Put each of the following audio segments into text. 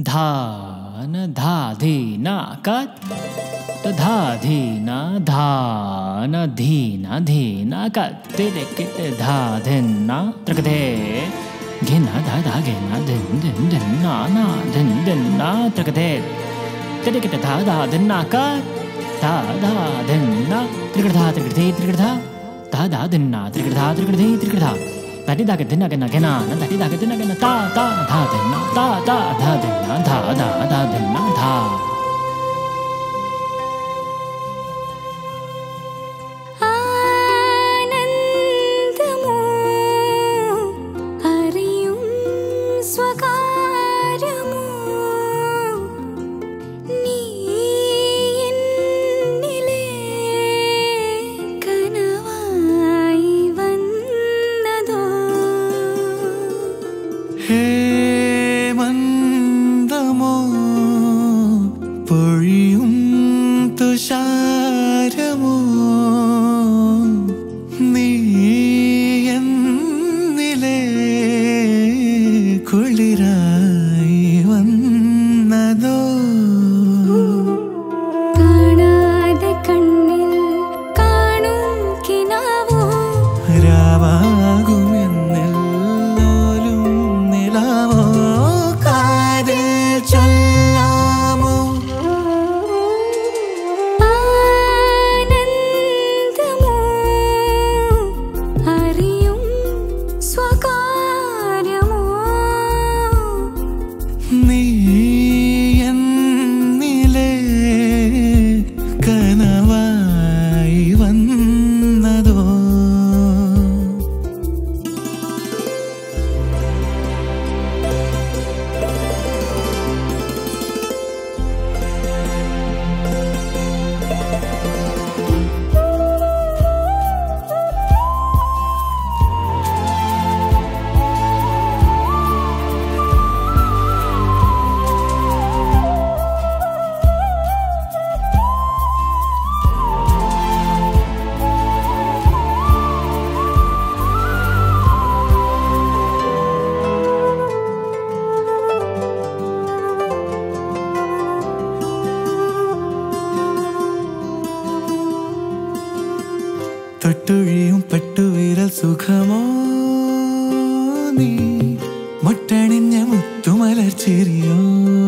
धा न धा धी न क त धा धी न धा न धी न धी न क ते de ke te धा धिन न त्रक दे घिन धा धा घिन धिन धिन धिन न न धिन धिन न त्रक दे ते ke te धा धा धिन न क धा धा धिन न त्रिकट धा धी धा धा। धा धिन न त्रिकट धा धी धा। tadi dah kena kena kena na tadi dah kena kena ta ta tha kena ta ta tha kena tha ta ta ta ta ta തൊട്ടുഴിയും പട്ടുവിരൽ സുഖമോ നീ? മുട്ടണിഞ്ഞ മുത്തുമലർച്ചെറിയോ നീ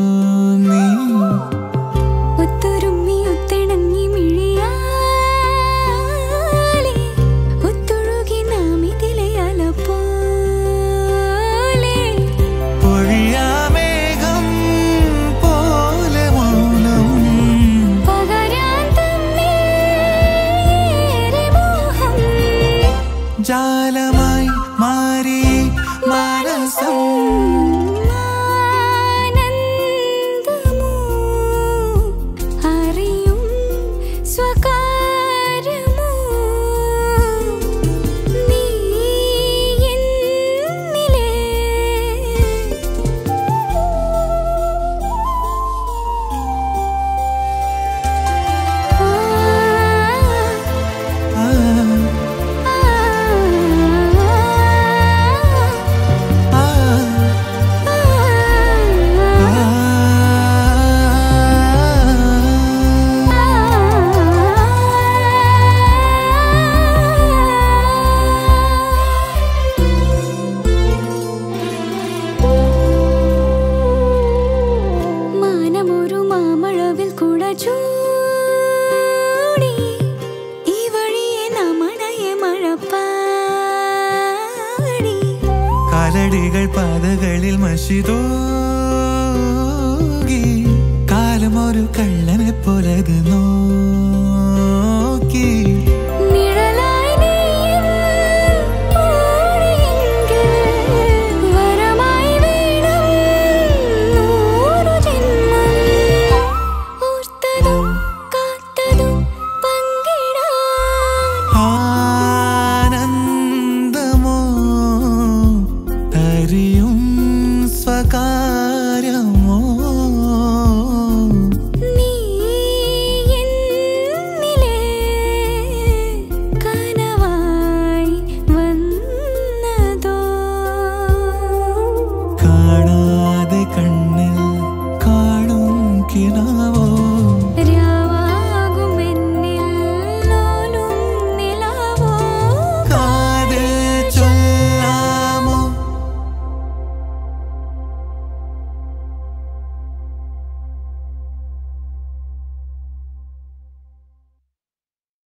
കാലടികൾ പാതകളിൽ മഷിതൂകി. കാലമൊരു കള്ളനെ പോലത് നോക്കി 你了